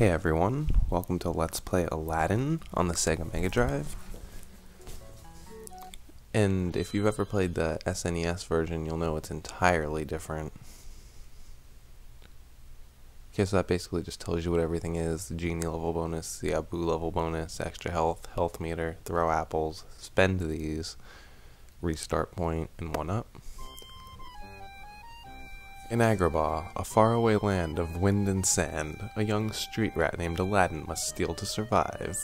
Hey everyone, welcome to Let's Play Aladdin on the Sega Mega Drive. And if you've ever played the SNES version, you'll know it's entirely different. Okay, so that basically just tells you what everything is. The genie level bonus, the Abu level bonus, extra health, health meter, throw apples, spend these, restart point, and one up. In Agrabah, a faraway land of wind and sand, a young street rat named Aladdin must steal to survive.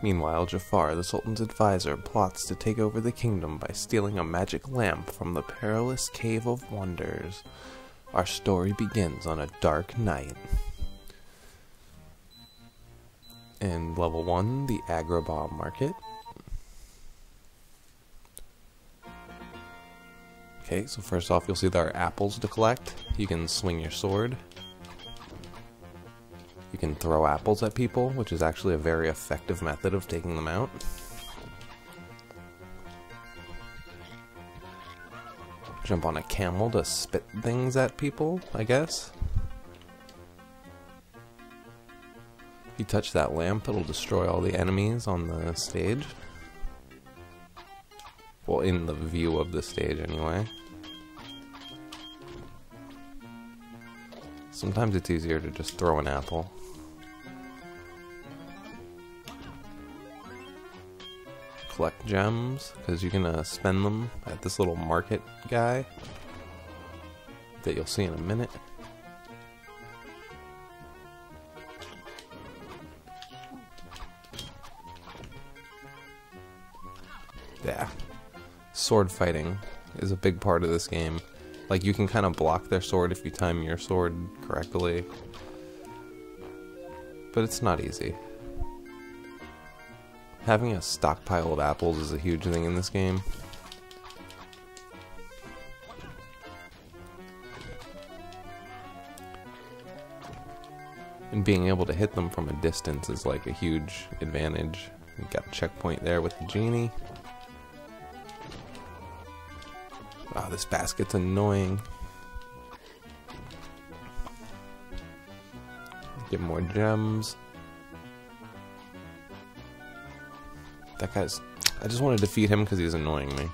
Meanwhile, Jafar, the Sultan's advisor, plots to take over the kingdom by stealing a magic lamp from the perilous Cave of Wonders. Our story begins on a dark night. In level 1, the Agrabah Market. Okay, so first off, you'll see there are apples to collect. You can swing your sword. You can throw apples at people, which is actually a very effective method of taking them out. Jump on a camel to spit things at people, I guess. If you touch that lamp, it'll destroy all the enemies on the stage. Well, in the view of the stage, anyway. Sometimes it's easier to just throw an apple. Collect gems, because you can uh, spend them at this little market guy that you'll see in a minute. Sword fighting is a big part of this game. Like, you can kind of block their sword if you time your sword correctly. But it's not easy. Having a stockpile of apples is a huge thing in this game. And being able to hit them from a distance is like a huge advantage. You got a checkpoint there with the genie. Wow, this basket's annoying. Get more gems. That guy's... I just want to defeat him because he's annoying me.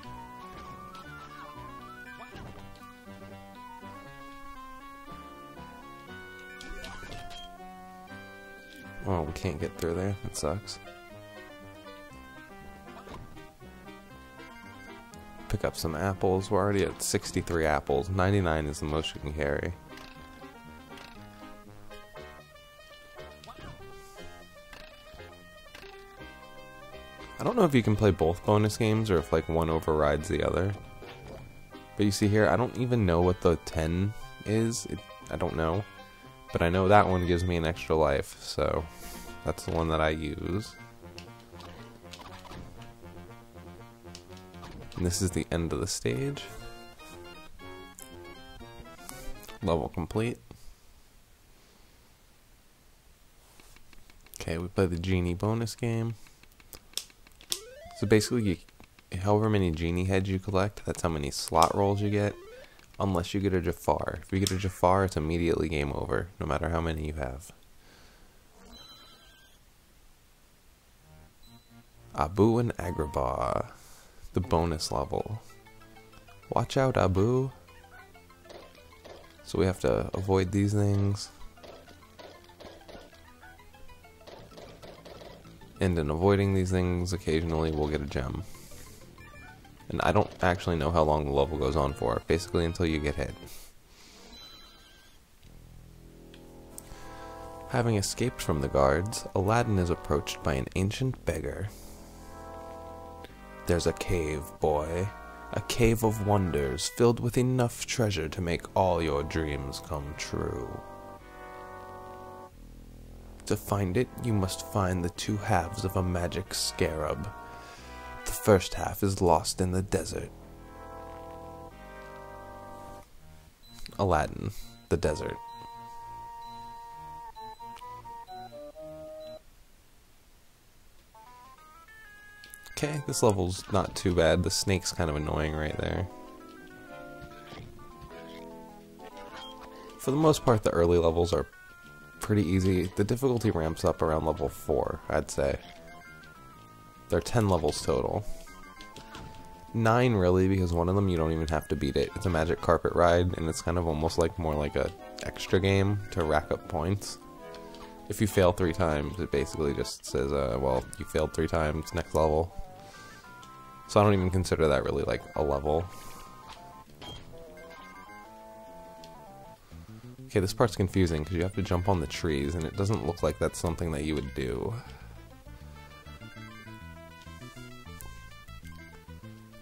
Oh, we can't get through there. That sucks. Pick up some apples. We're already at 63 apples. 99 is the most you can carry. I don't know if you can play both bonus games or if like one overrides the other. But you see here, I don't even know what the 10 is. It, I don't know. But I know that one gives me an extra life, so that's the one that I use. And this is the end of the stage. Level complete. Okay, we play the genie bonus game. So basically, you, however many genie heads you collect, that's how many slot rolls you get. Unless you get a Jafar. If you get a Jafar, it's immediately game over, no matter how many you have. Abu and Agrabah the bonus level. Watch out, Abu. So we have to avoid these things. And in avoiding these things, occasionally we'll get a gem. And I don't actually know how long the level goes on for, basically until you get hit. Having escaped from the guards, Aladdin is approached by an ancient beggar. There's a cave, boy. A cave of wonders filled with enough treasure to make all your dreams come true. To find it, you must find the two halves of a magic scarab. The first half is lost in the desert. Aladdin, the desert. Okay, this level's not too bad. The snake's kind of annoying right there. For the most part, the early levels are pretty easy. The difficulty ramps up around level 4, I'd say. There are 10 levels total. 9 really, because one of them you don't even have to beat it. It's a magic carpet ride, and it's kind of almost like more like a extra game to rack up points. If you fail three times, it basically just says, uh, well, you failed three times, next level. So I don't even consider that really like a level. Okay, this part's confusing because you have to jump on the trees and it doesn't look like that's something that you would do.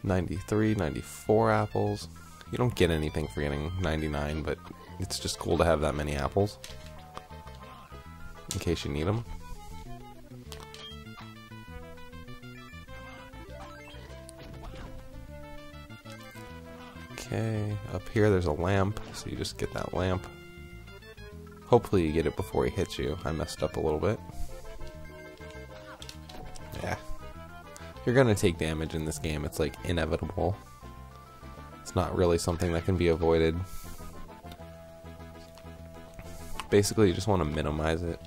Ninety-three, ninety-four apples. You don't get anything for getting 99, but it's just cool to have that many apples. In case you need them. Okay, up here there's a lamp, so you just get that lamp. Hopefully you get it before he hits you. I messed up a little bit. Yeah. You're gonna take damage in this game, it's like inevitable. It's not really something that can be avoided. Basically, you just want to minimize it.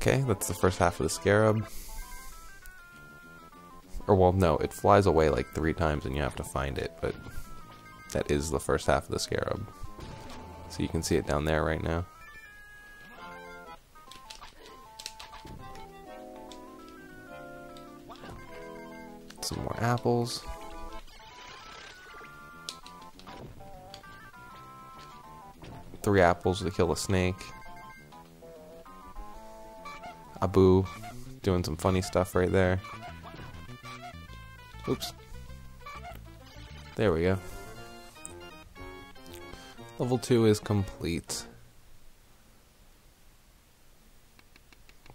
Okay, that's the first half of the scarab. Or, well, no, it flies away like three times and you have to find it, but that is the first half of the scarab. So you can see it down there right now. Some more apples. Three apples to kill a snake. Abu doing some funny stuff right there. Oops. There we go. Level 2 is complete.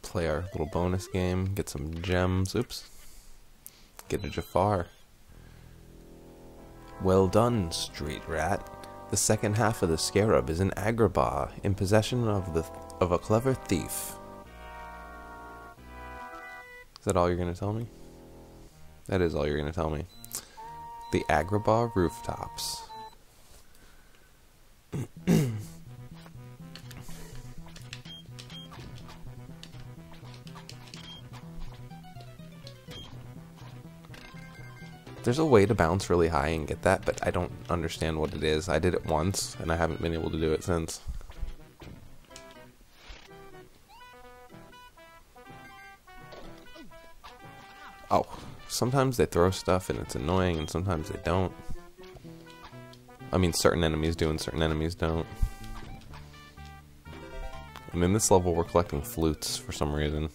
Play our little bonus game, get some gems. Oops. Get a Jafar. Well done, Street Rat. The second half of the scarab is an Agrabah in possession of the of a clever thief. Is that all you're going to tell me? That is all you're going to tell me. The Agrabah rooftops. There's a way to bounce really high and get that, but I don't understand what it is. I did it once, and I haven't been able to do it since. Oh, sometimes they throw stuff and it's annoying, and sometimes they don't. I mean, certain enemies do and certain enemies don't. And in this level, we're collecting flutes for some reason.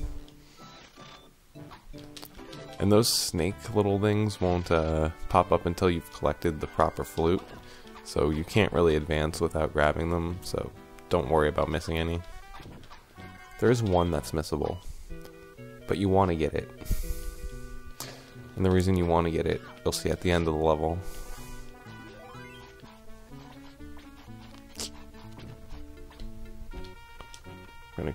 And those snake little things won't uh, pop up until you've collected the proper flute. So you can't really advance without grabbing them, so don't worry about missing any. There is one that's missable, but you want to get it. And the reason you want to get it, you'll see at the end of the level. I'm gonna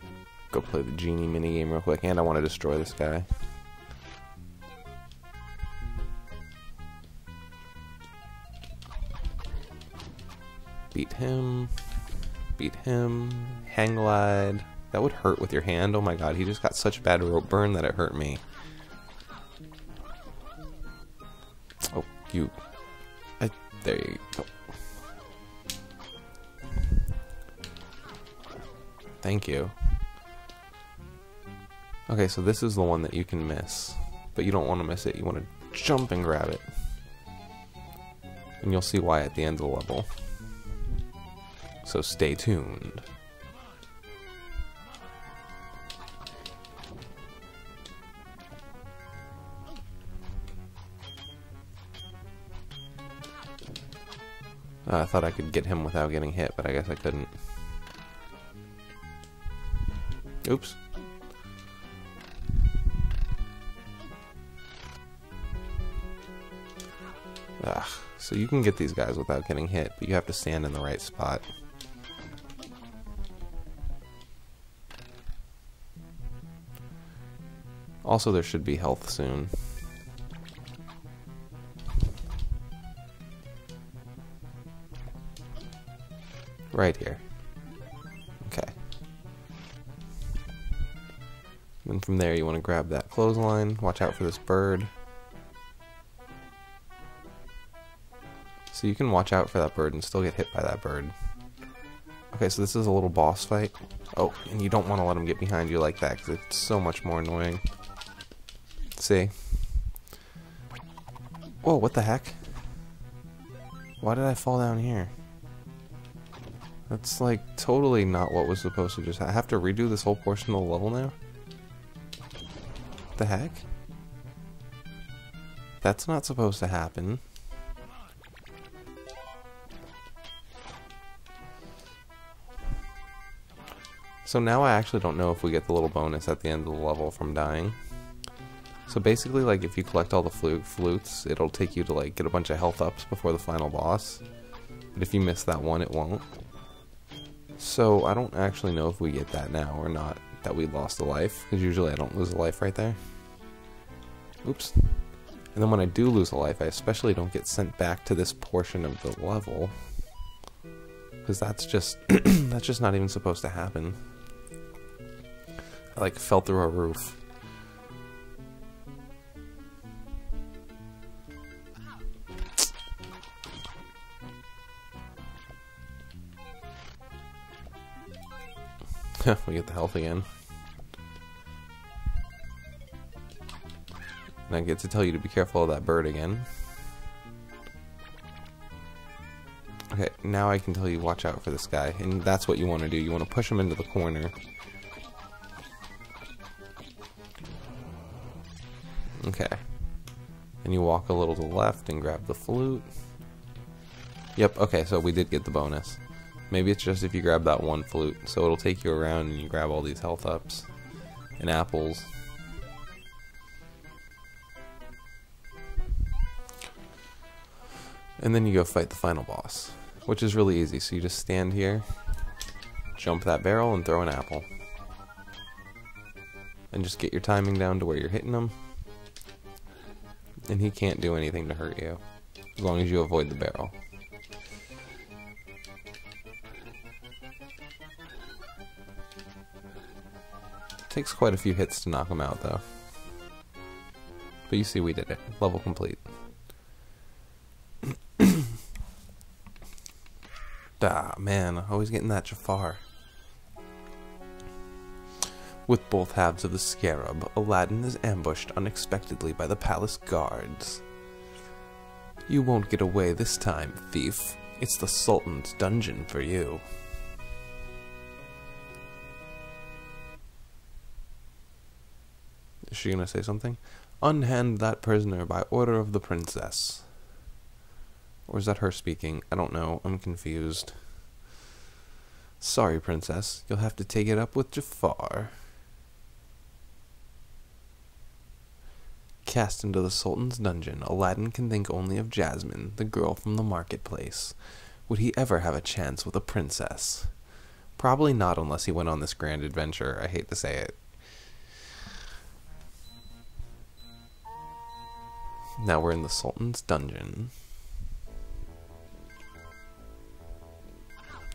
go play the genie minigame real quick, and I want to destroy this guy. Beat him. Beat him. Hang glide. That would hurt with your hand. Oh my god, he just got such bad rope burn that it hurt me. You... I, there you go. Thank you. Okay, so this is the one that you can miss. But you don't want to miss it. You want to jump and grab it. And you'll see why at the end of the level. So stay tuned. Uh, I thought I could get him without getting hit, but I guess I couldn't. Oops. Ugh. So you can get these guys without getting hit, but you have to stand in the right spot. Also, there should be health soon. Right here. Okay. Then from there you want to grab that clothesline. Watch out for this bird. So you can watch out for that bird and still get hit by that bird. Okay, so this is a little boss fight. Oh, and you don't want to let him get behind you like that because it's so much more annoying. See? Whoa, what the heck? Why did I fall down here? That's like totally not what was supposed to just I have to redo this whole portion of the level now? The heck? That's not supposed to happen. So now I actually don't know if we get the little bonus at the end of the level from dying. So basically, like, if you collect all the flute flutes, it'll take you to, like, get a bunch of health ups before the final boss. But if you miss that one, it won't. So I don't actually know if we get that now or not, that we lost a life, because usually I don't lose a life right there. Oops. And then when I do lose a life, I especially don't get sent back to this portion of the level. Because that's just, that's just not even supposed to happen. I like fell through a roof. we get the health again. And I get to tell you to be careful of that bird again. Okay, now I can tell you watch out for this guy, and that's what you want to do. You want to push him into the corner. Okay. And you walk a little to the left and grab the flute. Yep, okay, so we did get the bonus. Maybe it's just if you grab that one flute. So it'll take you around and you grab all these health ups and apples. And then you go fight the final boss, which is really easy. So you just stand here, jump that barrel, and throw an apple. And just get your timing down to where you're hitting him. And he can't do anything to hurt you, as long as you avoid the barrel. Takes quite a few hits to knock him out, though. But you see we did it. Level complete. ah, man, always getting that Jafar. With both halves of the scarab, Aladdin is ambushed unexpectedly by the palace guards. You won't get away this time, thief. It's the Sultan's dungeon for you. Is she gonna say something? Unhand that prisoner by order of the princess. Or is that her speaking? I don't know. I'm confused. Sorry, princess. You'll have to take it up with Jafar. Cast into the Sultan's dungeon, Aladdin can think only of Jasmine, the girl from the marketplace. Would he ever have a chance with a princess? Probably not unless he went on this grand adventure. I hate to say it. Now we're in the Sultan's dungeon.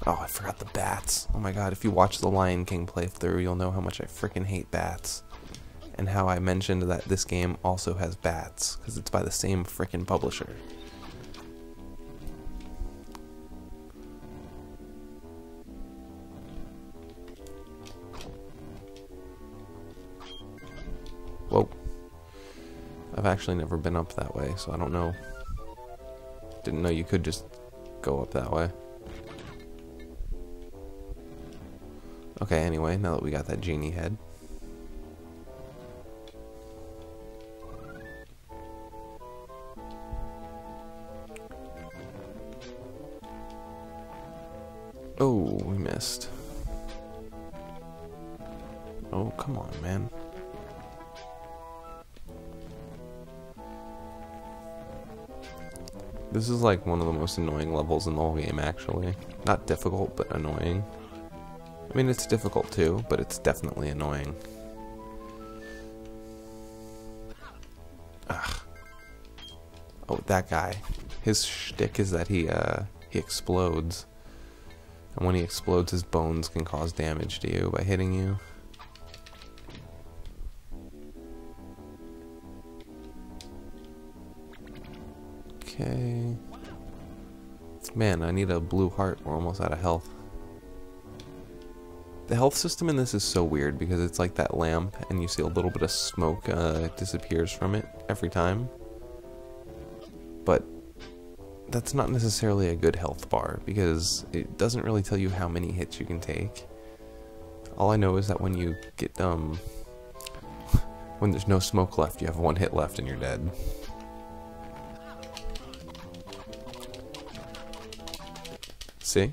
Oh, I forgot the bats. Oh my god, if you watch the Lion King playthrough, you'll know how much I freaking hate bats. And how I mentioned that this game also has bats, because it's by the same freaking publisher. I've actually never been up that way, so I don't know. Didn't know you could just go up that way. Okay, anyway, now that we got that genie head. Oh, we missed. Oh, come on, man. This is like one of the most annoying levels in the whole game, actually. Not difficult, but annoying. I mean, it's difficult too, but it's definitely annoying. Ugh. Oh, that guy. His shtick is that he, uh, he explodes. And when he explodes, his bones can cause damage to you by hitting you. Okay. Man, I need a blue heart. We're almost out of health. The health system in this is so weird because it's like that lamp and you see a little bit of smoke uh, disappears from it every time. But that's not necessarily a good health bar because it doesn't really tell you how many hits you can take. All I know is that when you get, um, when there's no smoke left, you have one hit left and you're dead. See?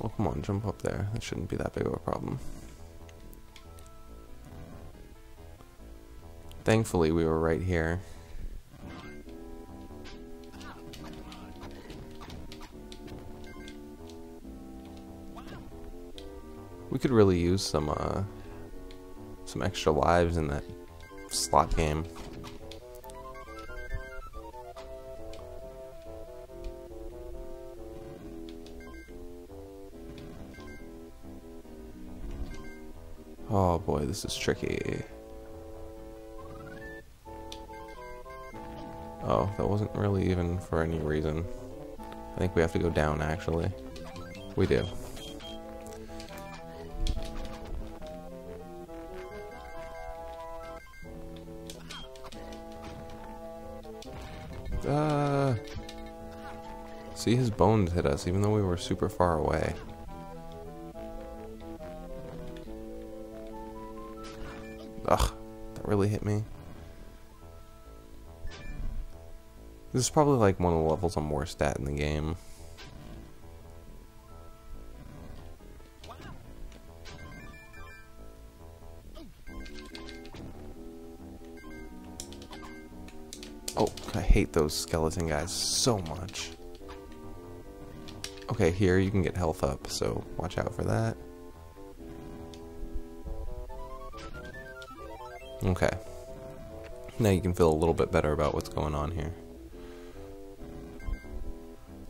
Oh, come on, jump up there. That shouldn't be that big of a problem. Thankfully, we were right here. We could really use some, uh, some extra lives in that slot game. Boy, this is tricky. Oh, that wasn't really even for any reason. I think we have to go down, actually. We do. Uh, see, his bones hit us, even though we were super far away. Ugh, that really hit me. This is probably like one of the levels I'm worst at in the game. Oh, I hate those skeleton guys so much. Okay, here you can get health up, so watch out for that. Okay. Now you can feel a little bit better about what's going on here.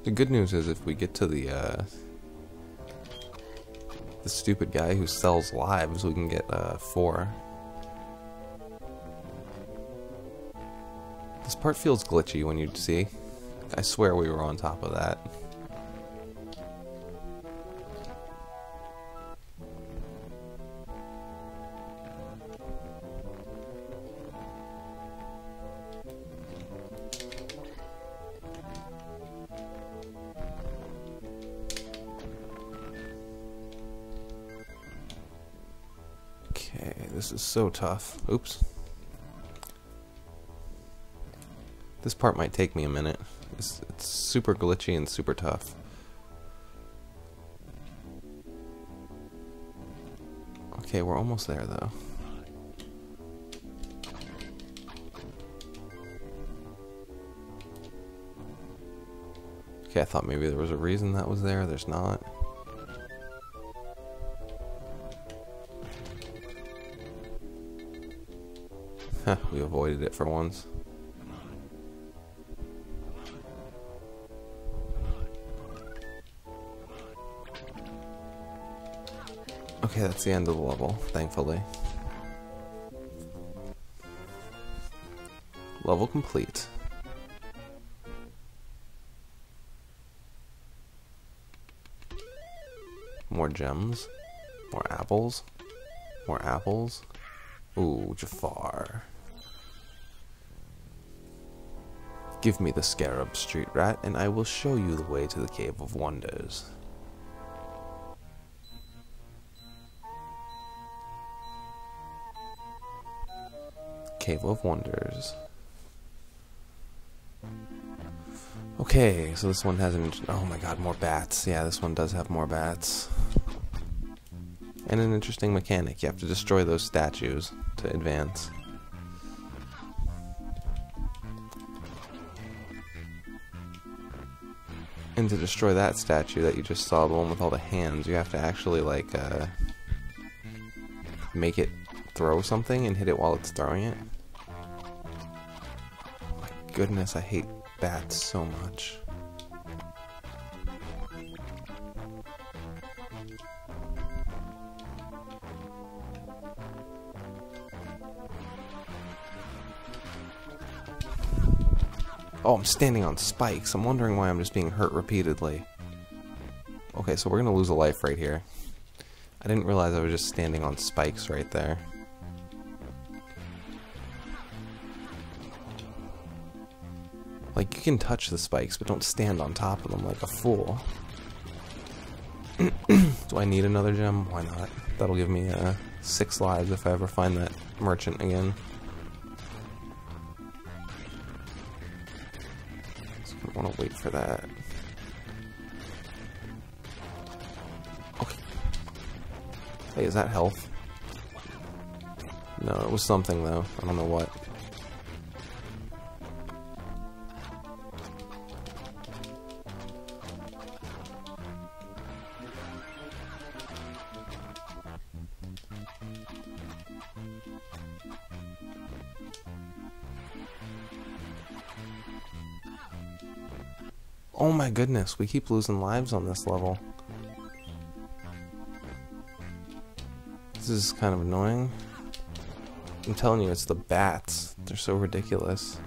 The good news is if we get to the, uh, the stupid guy who sells lives, we can get, uh, four. This part feels glitchy when you see. I swear we were on top of that. So tough. Oops. This part might take me a minute. It's, it's super glitchy and super tough. Okay, we're almost there though. Okay, I thought maybe there was a reason that was there. There's not. Avoided it for once. Okay, that's the end of the level, thankfully. Level complete. More gems. More apples. More apples. Ooh, Jafar. Give me the scarab, street rat, and I will show you the way to the Cave of Wonders. Cave of Wonders. Okay, so this one has an... Oh my god, more bats. Yeah, this one does have more bats. And an interesting mechanic. You have to destroy those statues to advance. And to destroy that statue that you just saw, the one with all the hands, you have to actually, like, uh, make it throw something and hit it while it's throwing it. My goodness, I hate bats so much. Oh, I'm standing on spikes. I'm wondering why I'm just being hurt repeatedly. Okay, so we're gonna lose a life right here. I didn't realize I was just standing on spikes right there. Like, you can touch the spikes, but don't stand on top of them like a fool. Do I need another gem? Why not? That'll give me uh, six lives if I ever find that merchant again. For that. Okay. Hey, is that health? No, it was something though. I don't know what. Goodness, we keep losing lives on this level. This is kind of annoying. I'm telling you, it's the bats. They're so ridiculous.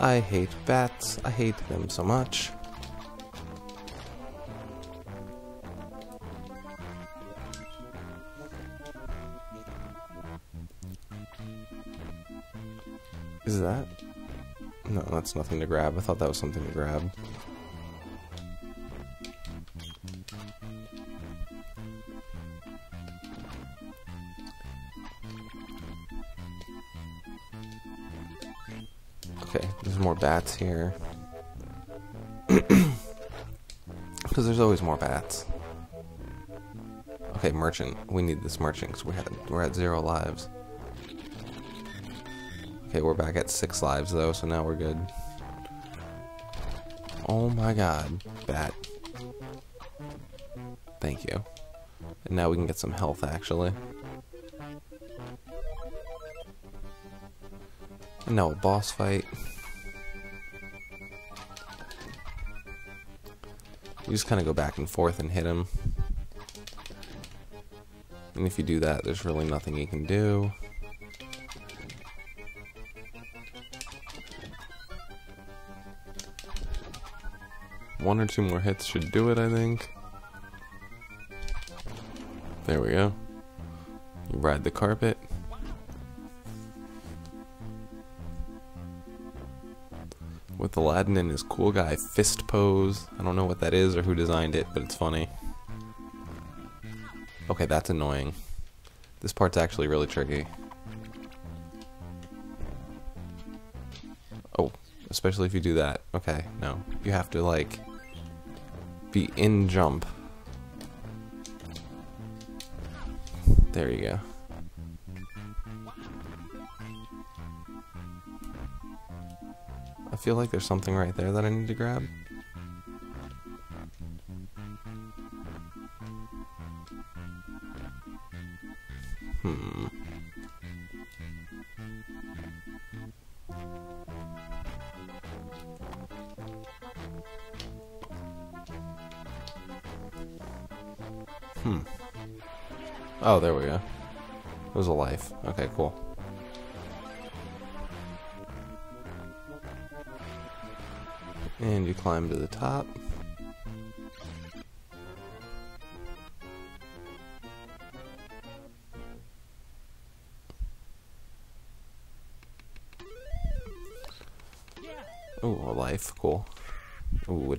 I hate bats. I hate them so much. Is that? No, that's nothing to grab. I thought that was something to grab. Here. Because there's always more bats. Okay, merchant. We need this merchant because we had we're at zero lives. Okay, we're back at six lives though, so now we're good. Oh my god, bat. Thank you. And now we can get some health actually. And now a boss fight. You just kind of go back and forth and hit him. And if you do that, there's really nothing you can do. One or two more hits should do it, I think. There we go. You ride the carpet. Aladdin in his cool guy fist pose. I don't know what that is or who designed it, but it's funny. Okay, that's annoying. This part's actually really tricky. Oh, especially if you do that. Okay, no. You have to, like, be in jump. There you go. Feel like there's something right there that I need to grab.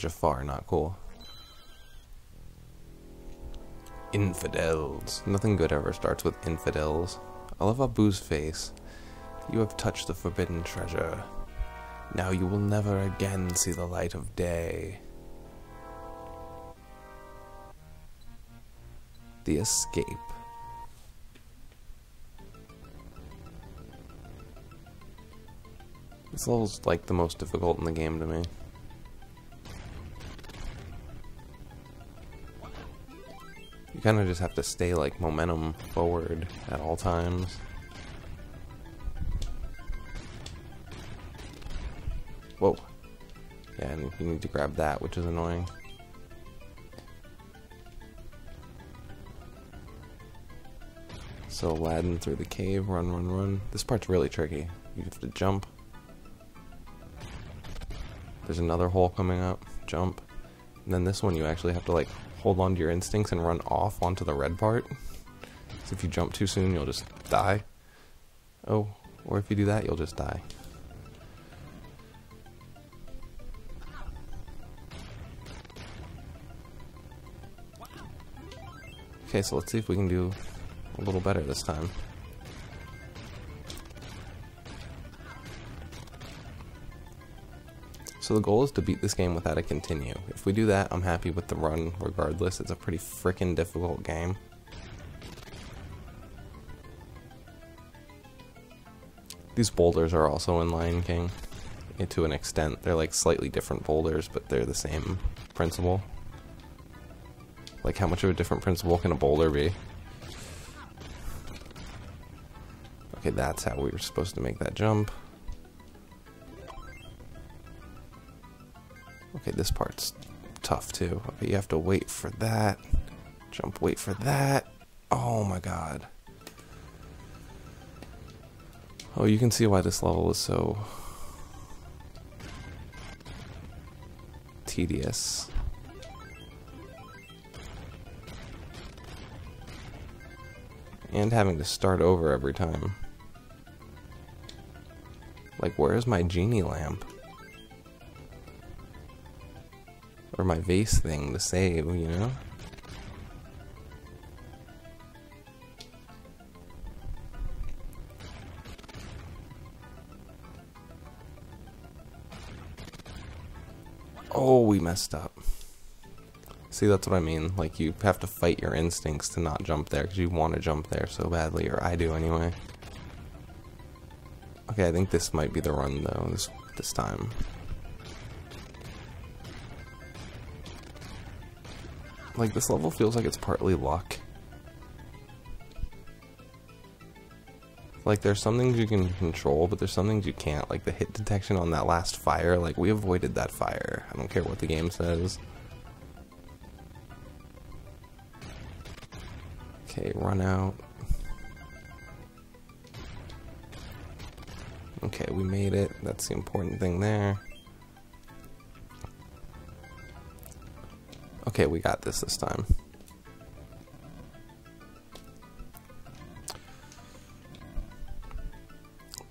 Jafar, not cool. Infidels. Nothing good ever starts with infidels. I love Abu's face. You have touched the forbidden treasure. Now you will never again see the light of day. The Escape. This level's like the most difficult in the game to me. You kind of just have to stay like momentum forward at all times. Whoa. Yeah, and you need to grab that, which is annoying. So Aladdin through the cave, run, run, run. This part's really tricky. You have to jump. There's another hole coming up. Jump. And then this one you actually have to like hold on to your instincts and run off onto the red part. So if you jump too soon, you'll just die. Oh, or if you do that, you'll just die. Okay, so let's see if we can do a little better this time. So the goal is to beat this game without a continue. If we do that, I'm happy with the run regardless. It's a pretty freaking difficult game. These boulders are also in Lion King eh, to an extent. They're like slightly different boulders, but they're the same principle. Like how much of a different principle can a boulder be? Okay, that's how we were supposed to make that jump. Okay, this part's tough too. Okay, you have to wait for that. Jump, wait for that. Oh my god. Oh, you can see why this level is so tedious. And having to start over every time. Like, where's my genie lamp? Or my vase thing to save, you know? Oh, we messed up. See, that's what I mean. Like, you have to fight your instincts to not jump there because you want to jump there so badly, or I do anyway. Okay, I think this might be the run though, this, this time. Like, this level feels like it's partly luck. Like, there's some things you can control, but there's some things you can't. Like, the hit detection on that last fire, like, we avoided that fire. I don't care what the game says. Okay, run out. Okay, we made it. That's the important thing there. Okay, we got this this time.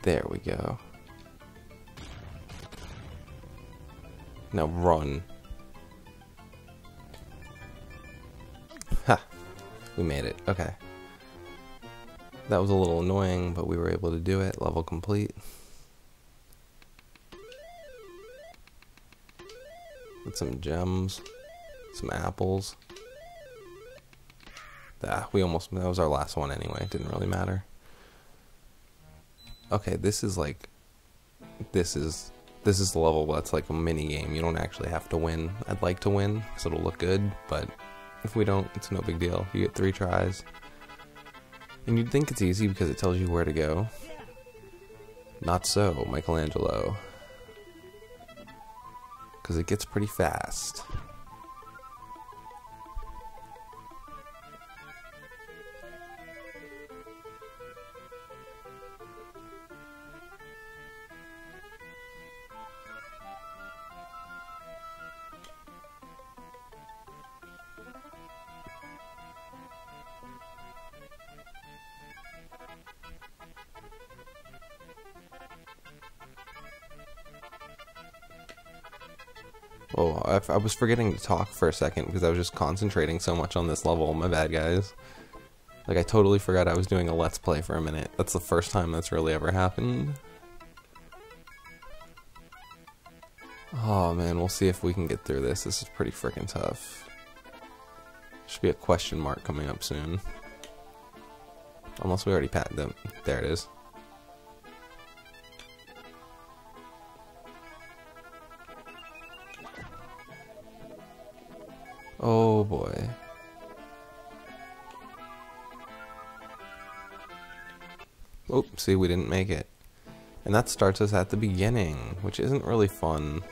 There we go. Now run. Ha! We made it. Okay. That was a little annoying, but we were able to do it. Level complete. With some gems, some apples. Ah, we almost, that was our last one anyway. It didn't really matter. Okay, this is like, this is, this is the level that's like a mini game. You don't actually have to win. I'd like to win, because it'll look good, but if we don't, it's no big deal. You get three tries. And you'd think it's easy because it tells you where to go. Not so, Michelangelo because it gets pretty fast. I, was forgetting to talk for a second because I was just concentrating so much on this level. My bad, guys. Like, I totally forgot I was doing a Let's Play for a minute. That's the first time that's really ever happened. Oh, man, we'll see if we can get through this. This is pretty freaking tough. Should be a question mark coming up soon. Unless we already pat them. There it is. Oh boy. Oh, see, we didn't make it. And that starts us at the beginning, which isn't really fun.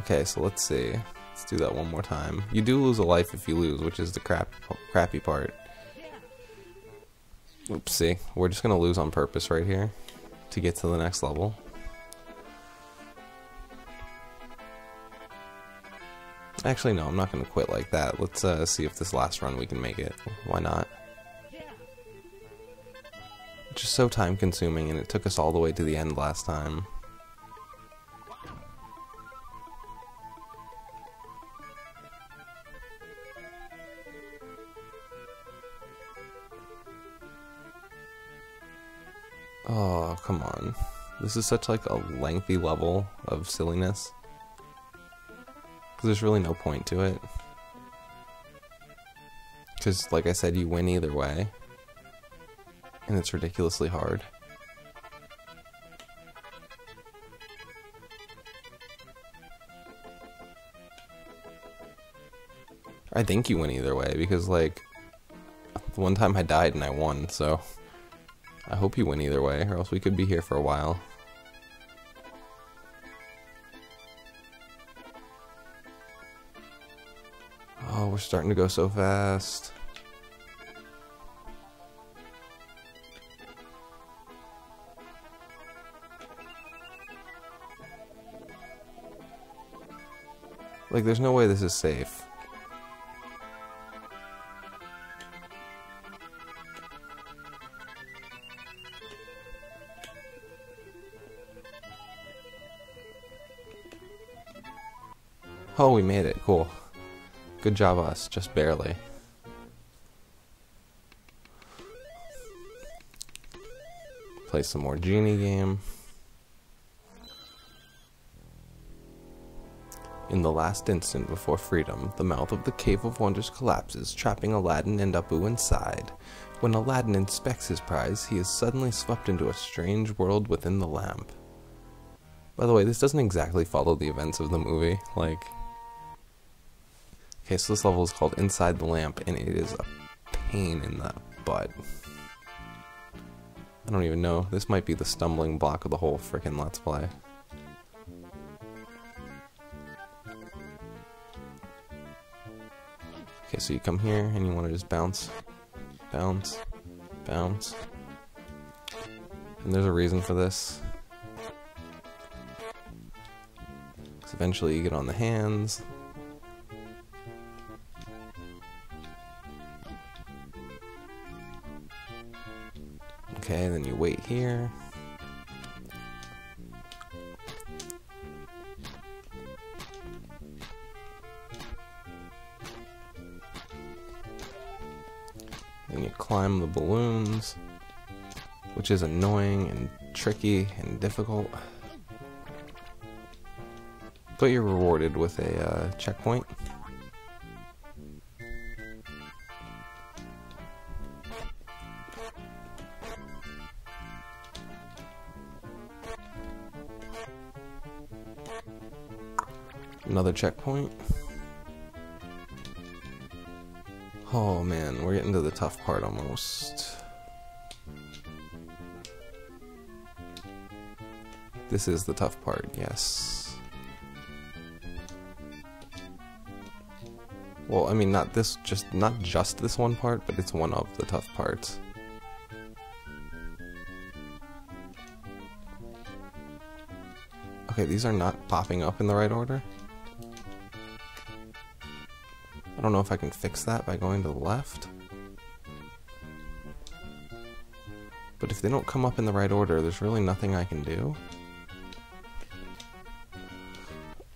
Okay, so let's see. Let's do that one more time. You do lose a life if you lose, which is the crap, crappy part. Oops, see. We're just gonna lose on purpose right here to get to the next level. Actually, no, I'm not gonna quit like that. Let's uh, see if this last run we can make it. Why not? Just so time consuming and it took us all the way to the end last time. Oh, come on. This is such like a lengthy level of silliness. Because there's really no point to it. Because, like I said, you win either way. And it's ridiculously hard. I think you win either way, because, like, one time I died and I won, so... I hope you win either way, or else we could be here for a while. We're starting to go so fast. Like, there's no way this is safe. Oh, we made it. Cool. Good job us. Just barely. Play some more Genie game. In the last instant before freedom, the mouth of the Cave of Wonders collapses, trapping Aladdin and Abu inside. When Aladdin inspects his prize, he is suddenly swept into a strange world within the lamp. By the way, this doesn't exactly follow the events of the movie. Like, Okay, so this level is called Inside the Lamp, and it is a pain in the butt. I don't even know. This might be the stumbling block of the whole freaking Let's Play. Okay, so you come here and you want to just bounce, bounce, bounce. And there's a reason for this. Because eventually you get on the hands, balloons, which is annoying and tricky and difficult. But you're rewarded with a uh, checkpoint. Another checkpoint. Oh man, we're getting to the tough part almost. This is the tough part, yes. Well, I mean, not this, just, not just this one part, but it's one of the tough parts. Okay, these are not popping up in the right order. I don't know if I can fix that by going to the left. But if they don't come up in the right order, there's really nothing I can do.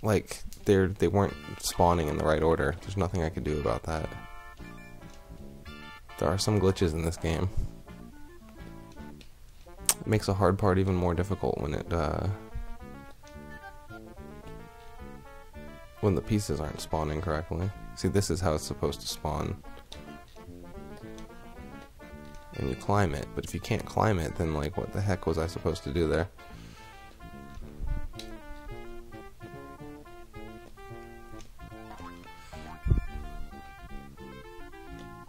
Like, they're, they weren't spawning in the right order. There's nothing I can do about that. There are some glitches in this game. It makes a hard part even more difficult when it, uh, when the pieces aren't spawning correctly. See, this is how it's supposed to spawn. And you climb it, but if you can't climb it, then like, what the heck was I supposed to do there?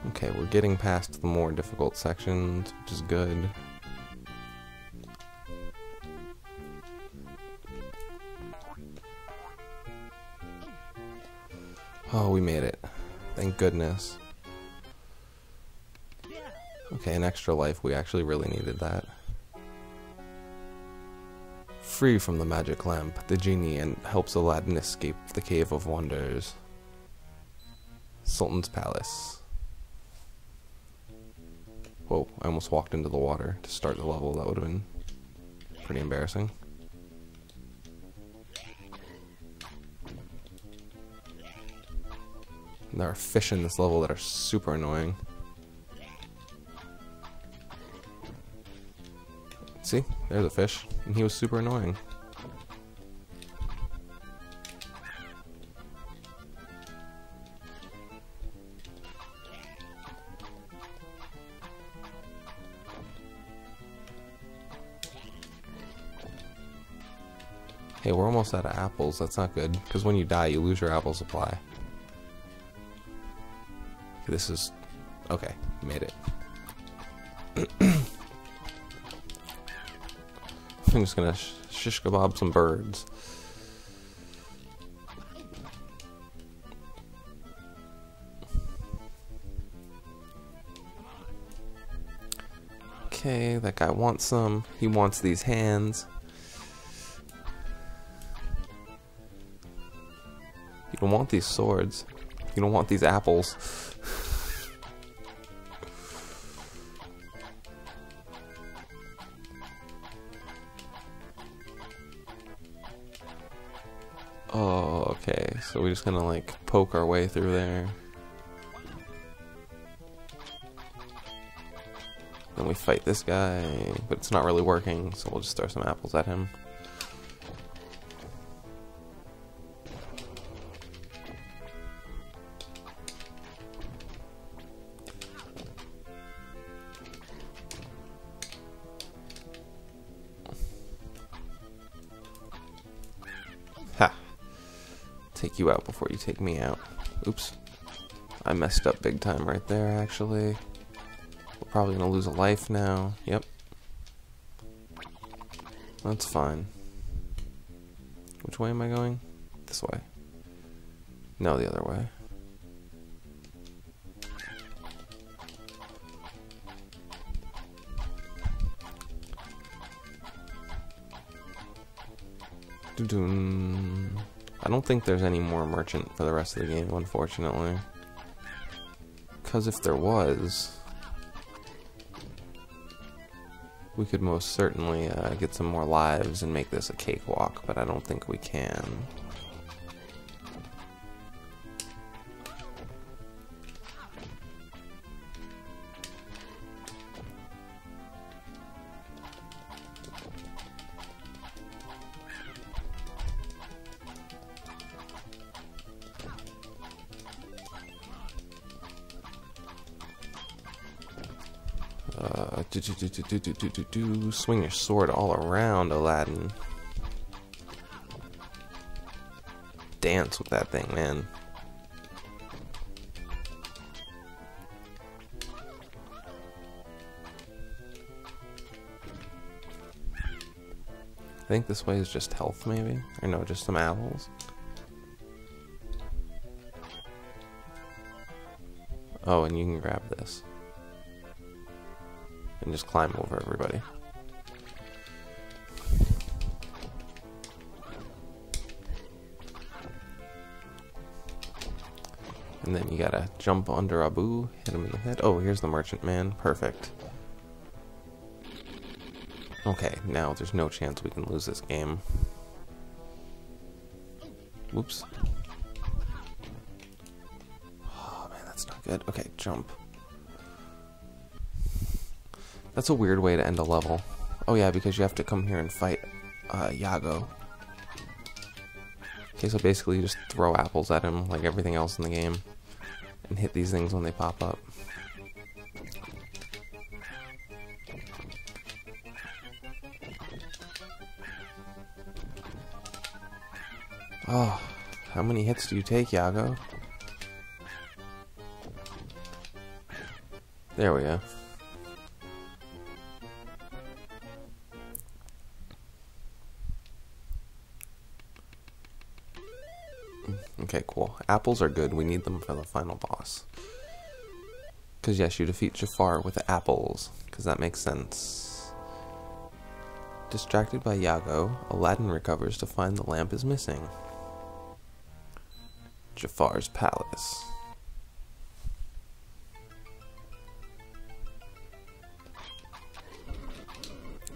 Okay, we're getting past the more difficult sections, which is good. Oh, we made it. Thank goodness. Okay, an extra life. We actually really needed that. Free from the magic lamp, the genie and helps Aladdin escape the Cave of Wonders. Sultan's Palace. Whoa, I almost walked into the water to start the level. That would have been pretty embarrassing. There are fish in this level that are super annoying. See? There's a fish. And he was super annoying. Hey, we're almost out of apples. That's not good. Because when you die, you lose your apple supply. This is... Okay, made it. I'm just gonna sh shish kebab some birds. Okay, that guy wants some. He wants these hands. You don't want these swords. You don't want these apples. Oh, okay. So we're just gonna like poke our way through there. Then we fight this guy, but it's not really working, so we'll just throw some apples at him. Take you out before you take me out. Oops. I messed up big time right there, actually. We're probably gonna lose a life now. Yep. That's fine. Which way am I going? This way. No, the other way. Doo I don't think there's any more merchant for the rest of the game, unfortunately. Because if there was, we could most certainly uh, get some more lives and make this a cakewalk, but I don't think we can. Uh, do, do, do, do, do, do, do, do, swing your sword all around, Aladdin. Dance with that thing, man. I think this way is just health, maybe? Or no, just some apples? Oh, and you can grab this and just climb over everybody. And then you gotta jump under Abu, hit him in the head. Oh, here's the merchant man. Perfect. Okay, now there's no chance we can lose this game. Whoops. Oh man, that's not good. Okay, jump. That's a weird way to end a level. Oh yeah, because you have to come here and fight uh, Iago. Okay, so basically you just throw apples at him like everything else in the game. And hit these things when they pop up. Oh, how many hits do you take, Iago? There we go. Okay, cool. Apples are good. We need them for the final boss. Because yes, you defeat Jafar with apples. Because that makes sense. Distracted by Iago, Aladdin recovers to find the lamp is missing. Jafar's palace.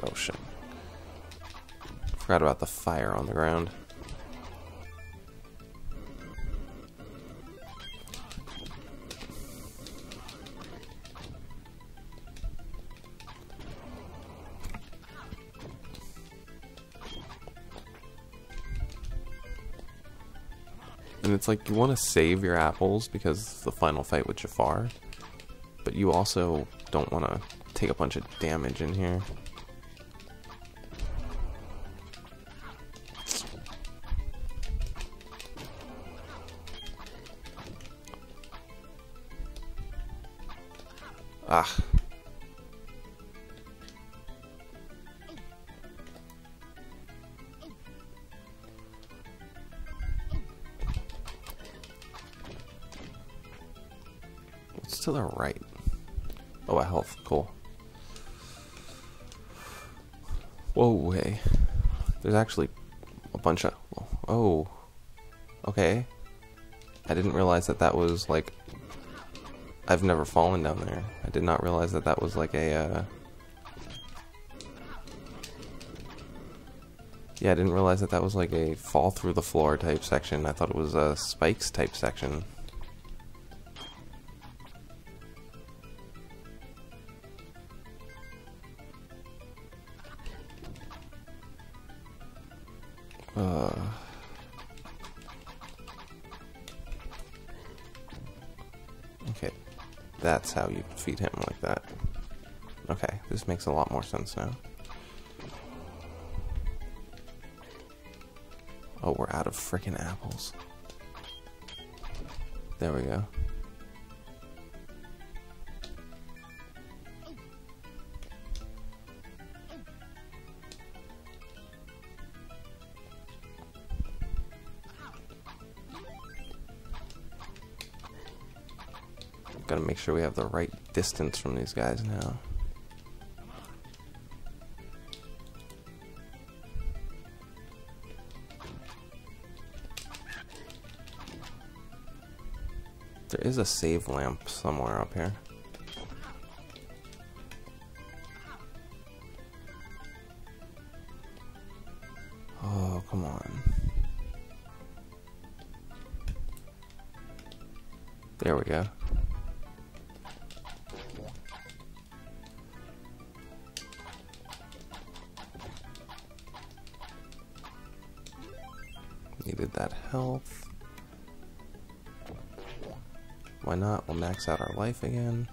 Oh, Ocean. Forgot about the fire on the ground. It's like you want to save your apples because the final fight with Jafar, but you also don't want to take a bunch of damage in here. Ah. To the right? Oh, a health. Cool. Whoa, hey. There's actually a bunch of... Oh. Okay. I didn't realize that that was, like... I've never fallen down there. I did not realize that that was, like, a, uh... Yeah, I didn't realize that that was, like, a fall through the floor type section. I thought it was a spikes type section. Feed him like that. Okay, this makes a lot more sense now. Oh, we're out of freaking apples. There we go. Gotta make sure we have the right distance from these guys now. There is a save lamp somewhere up here. Oh, come on. There we go. Why not? We'll max out our life again.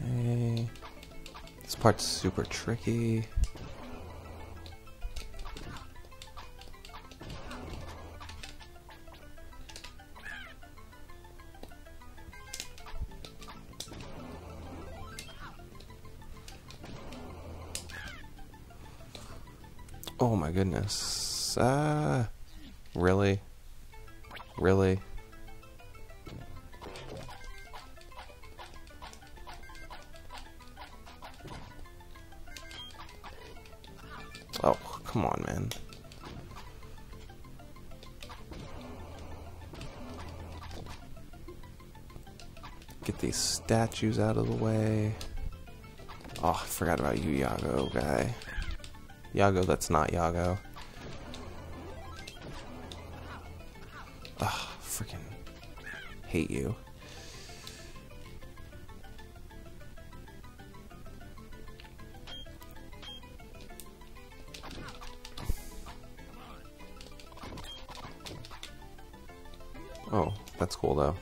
Okay. This part's super tricky. Goodness. Uh, really? Really? Oh, come on, man. Get these statues out of the way. Oh, I forgot about you, Iago guy. Iago that's not Iago. Hate you. Oh, that's cool though.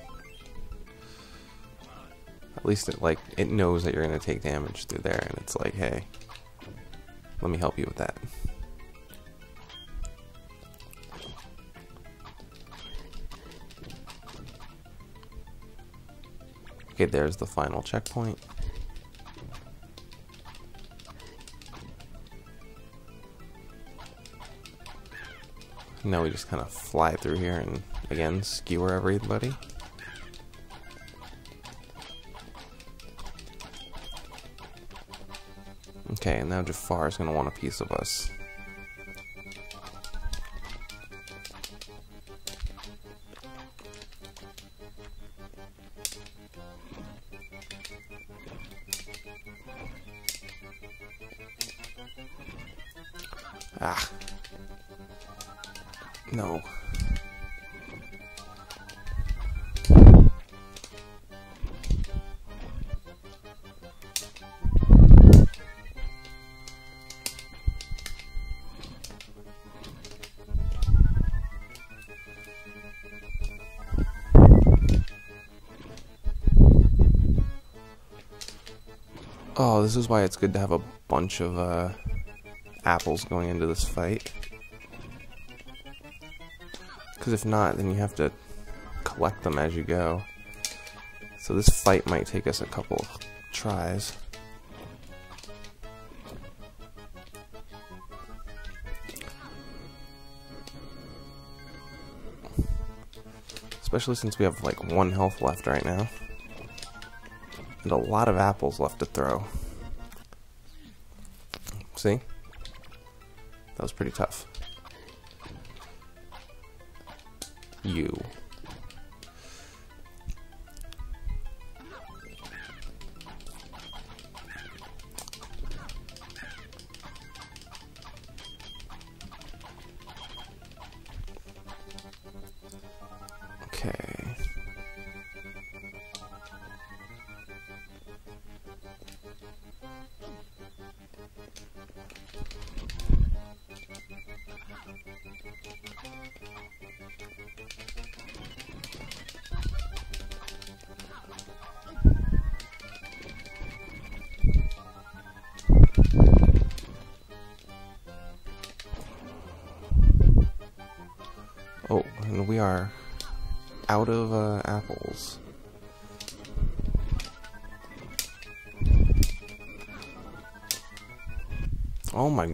At least it like it knows that you're gonna take damage through there and it's like, hey, let me help you with that. Okay, there's the final checkpoint. Now we just kind of fly through here and again skewer everybody. Okay, and now Jafar is going to want a piece of us. This is why it's good to have a bunch of uh, apples going into this fight. Because if not, then you have to collect them as you go. So this fight might take us a couple tries. Especially since we have like one health left right now. And a lot of apples left to throw. See? That was pretty tough. You.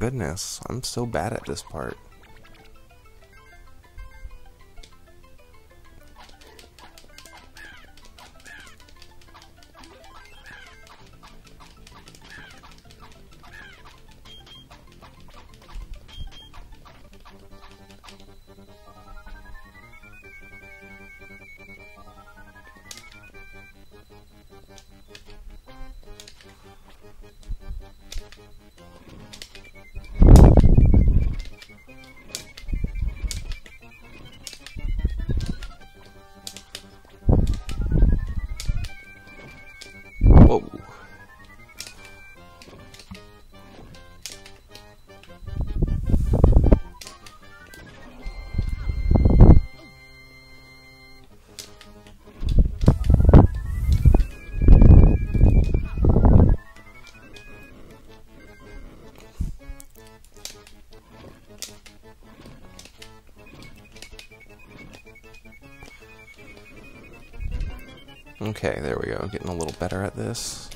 Goodness, I'm so bad at this part. Okay, there we go. Getting a little better at this.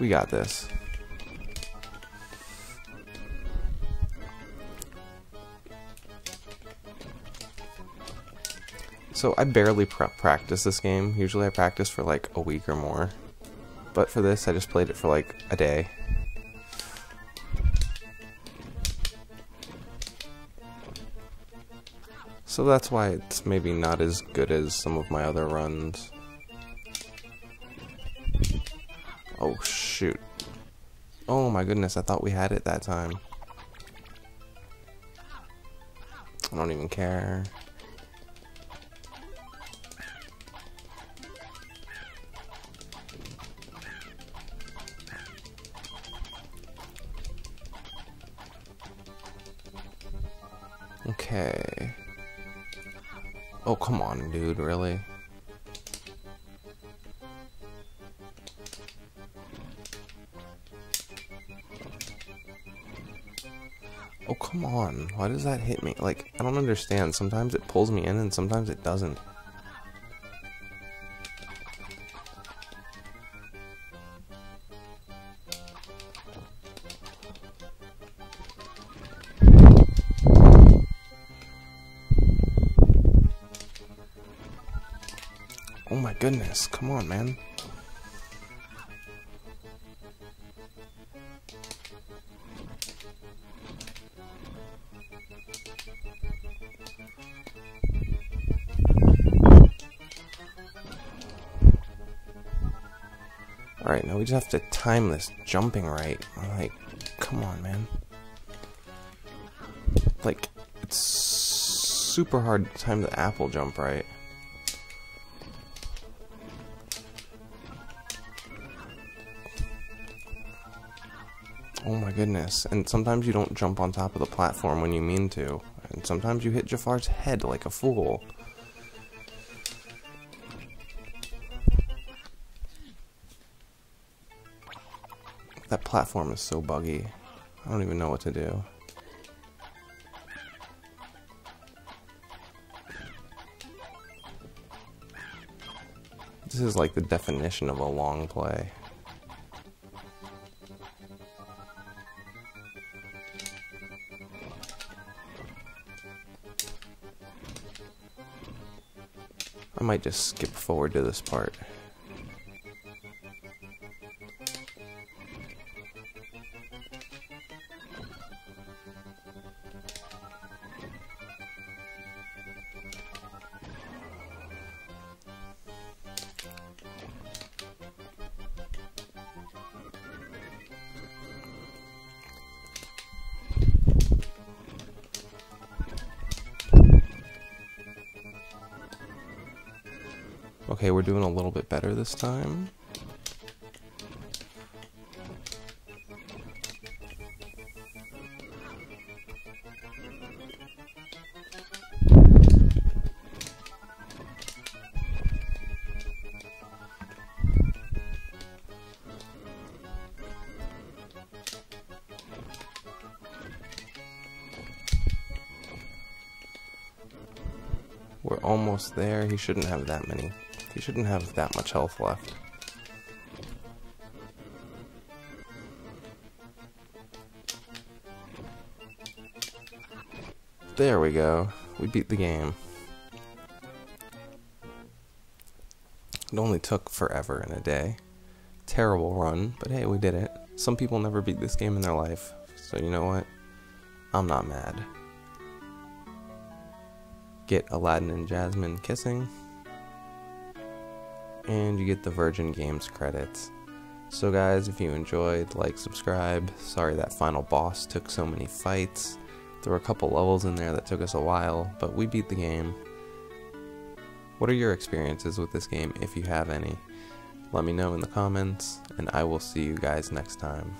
We got this. So I barely practice this game. Usually I practice for like a week or more. But for this, I just played it for like a day. So that's why it's maybe not as good as some of my other runs. shoot. Oh my goodness, I thought we had it that time. I don't even care. Okay. Oh, come on, dude, really? Understand. Sometimes it pulls me in and sometimes it doesn't. Oh my goodness, come on, man. Just have to time this jumping right. Like, come on, man. Like, it's super hard to time the apple jump right. Oh my goodness. And sometimes you don't jump on top of the platform when you mean to. And sometimes you hit Jafar's head like a fool. Platform is so buggy. I don't even know what to do. This is like the definition of a long play. I might just skip forward to this part. Okay, we're doing a little bit better this time. We're almost there. He shouldn't have that many. He shouldn't have that much health left. There we go. We beat the game. It only took forever in a day. Terrible run, but hey, we did it. Some people never beat this game in their life, so you know what? I'm not mad. Get Aladdin and Jasmine kissing, and you get the Virgin Games credits. So guys, if you enjoyed, like, subscribe. Sorry that final boss took so many fights. There were a couple levels in there that took us a while, but we beat the game. What are your experiences with this game, if you have any? Let me know in the comments, and I will see you guys next time.